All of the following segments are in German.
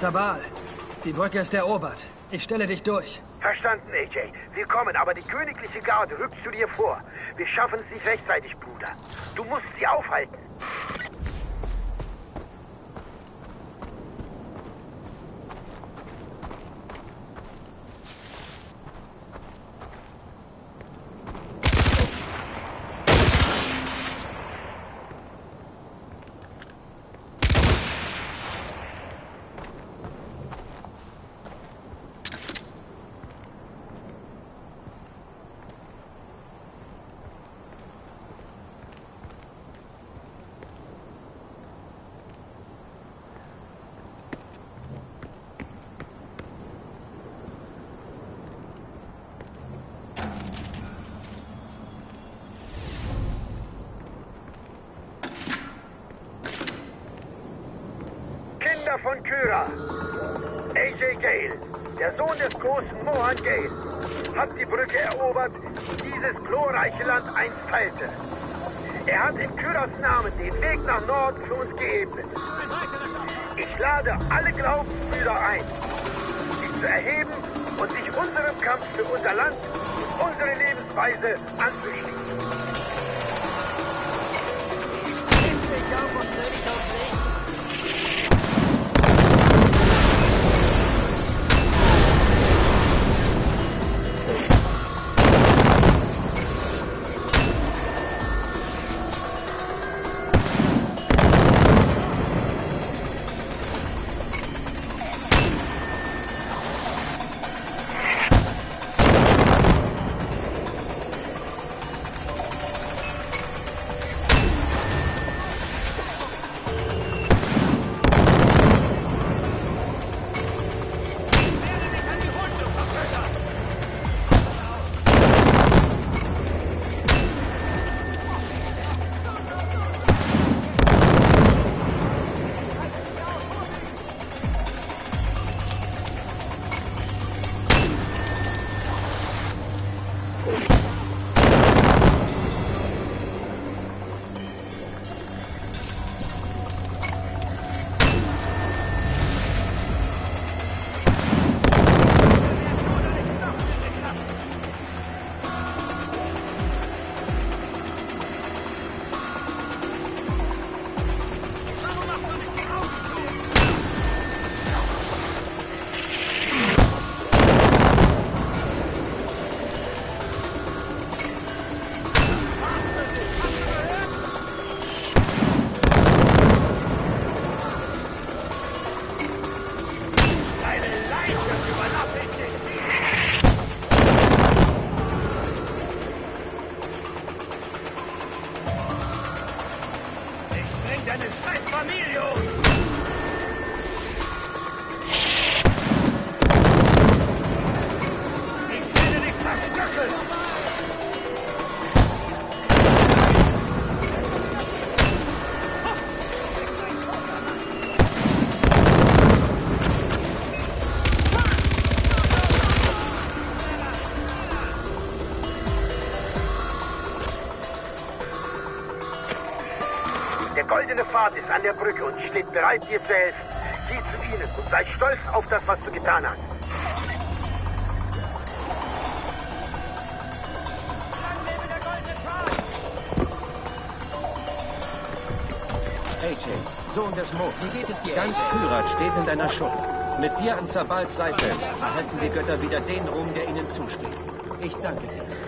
Sabal, die Brücke ist erobert. Ich stelle dich durch. Verstanden, AJ. Wir kommen, aber die königliche Garde rückt zu dir vor. Wir schaffen es nicht rechtzeitig, Bruder. Du musst sie aufhalten. Von Kyra. AJ Gale, der Sohn des großen Mohan Gale, hat die Brücke erobert, die dieses glorreiche Land einst teilte. Er hat in Kyras Namen den Weg nach Norden für uns geebnet. Ich lade alle Glaubensbrüder ein, sich zu erheben und sich unserem Kampf für unser Land und unsere Lebensweise anzuschließen. deines Festfamilios! Der goldene Pfad ist an der Brücke und steht bereit, dir zu helfen. Sieh zu ihnen und sei stolz auf das, was du getan hast. AJ, Sohn des Mo. Wie geht es dir? Ganz Kyrat steht in deiner Schuppe. Mit dir an Zabals Seite erhalten die Götter wieder den Ruhm, der ihnen zusteht. Ich danke dir.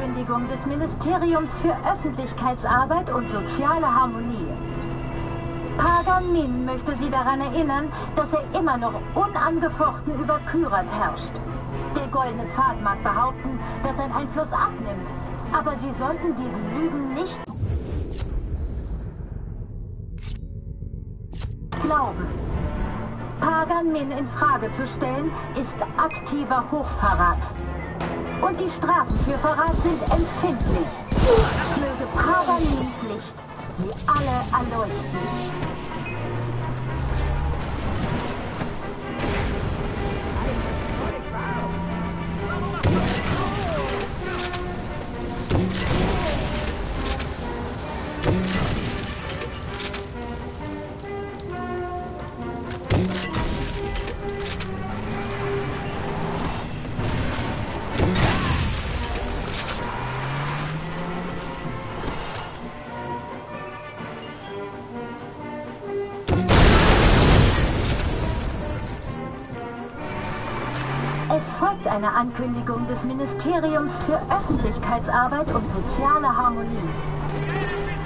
Ankündigung des Ministeriums für Öffentlichkeitsarbeit und soziale Harmonie. Pagan Min möchte Sie daran erinnern, dass er immer noch unangefochten über Kyrat herrscht. Der Goldene Pfad mag behaupten, dass sein Einfluss abnimmt, aber Sie sollten diesen Lügen nicht glauben. Pagan Min in Frage zu stellen, ist aktiver Hochverrat. Und die Strafen für Verrat sind empfindlich. Möge Pagan Mins Licht sie alle erleuchten. Folgt eine Ankündigung des Ministeriums für Öffentlichkeitsarbeit und soziale Harmonie.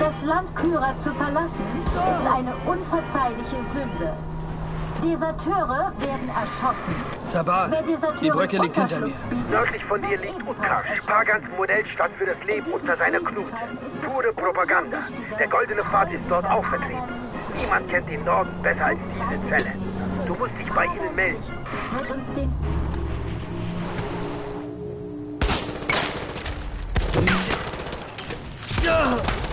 Das Land Kyra zu verlassen, ist eine unverzeihliche Sünde. Deserteure werden erschossen. Sabal, die Brücke liegt hinter mir. Nördlich von dir liegt Utkar, Spargans Modellstadt für das Leben unter seiner Knut. Pure Propaganda. Der Goldene Pfad ist dort auch vertreten. Niemand kennt den Norden besser als diese Zelle. Du musst dich bei ihnen melden. Wird uns den No!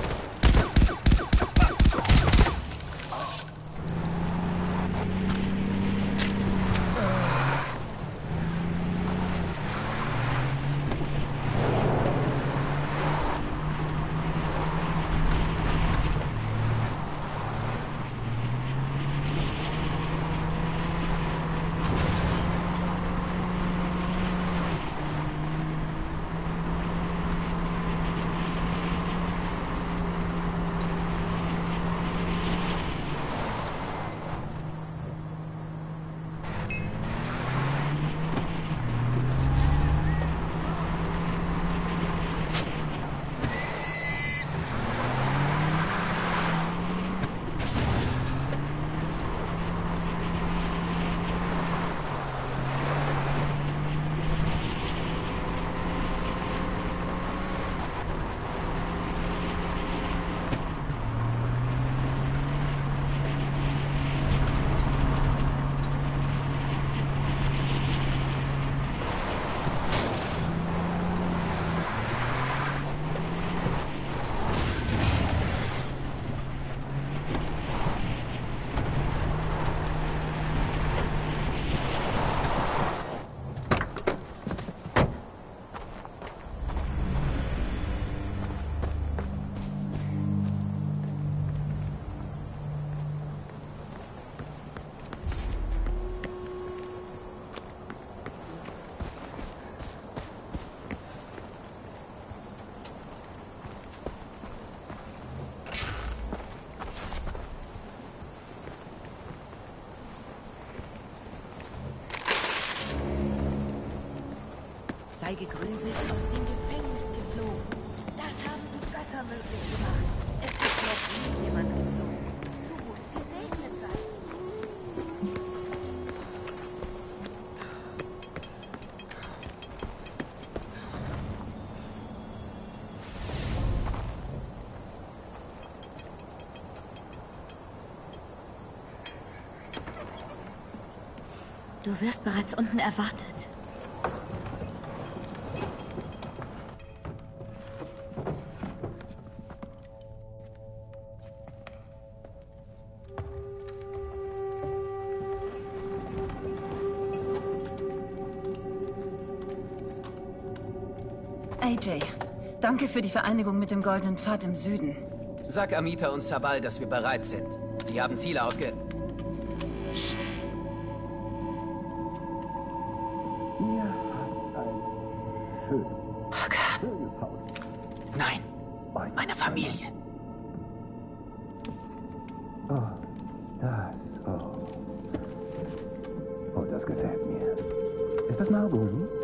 Sei gegrüßt, aus dem Gefängnis geflogen. Das haben die Götter möglich gemacht. Es ist noch nie jemand geflogen. Du. Du wirst bereits unten erwartet. AJ, danke für die Vereinigung mit dem Goldenen Pfad im Süden. Sag Amita und Sabal, dass wir bereit sind. Sie haben Ziele ausge... Psst. Ihr habt ein schönes, schönes Haus. Nein, meine Familie. Oh, das, oh. Oh, das gefällt mir. Ist das Margoni?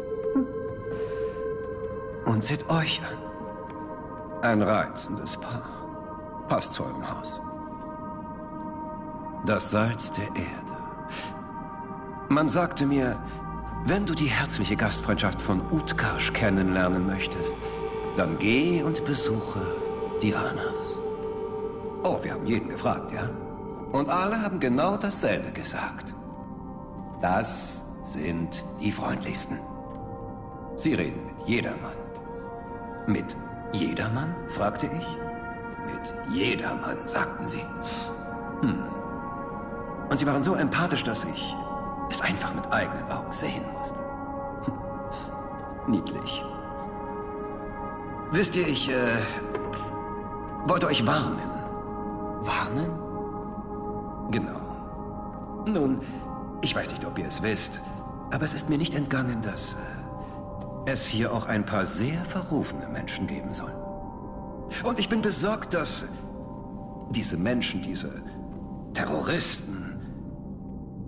Und seht euch an. Ein reizendes Paar. Passt zu eurem Haus. Das Salz der Erde. Man sagte mir, wenn du die herzliche Gastfreundschaft von Utkarsh kennenlernen möchtest, dann geh und besuche Dianas. Oh, wir haben jeden gefragt, ja? Und alle haben genau dasselbe gesagt. Das sind die freundlichsten. Sie reden mit jedermann. Mit jedermann? fragte ich. Mit jedermann, sagten sie. Hm. Und sie waren so empathisch, dass ich es einfach mit eigenen Augen sehen musste. Niedlich. Wisst ihr, ich äh, wollte euch warnen. Warnen? Genau. Nun, ich weiß nicht, ob ihr es wisst, aber es ist mir nicht entgangen, dass äh, es hier auch ein paar sehr verrufene Menschen geben soll. Und ich bin besorgt, dass diese Menschen, diese Terroristen,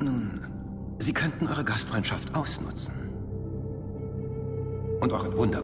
nun, sie könnten eure Gastfreundschaft ausnutzen. Und euren Wunder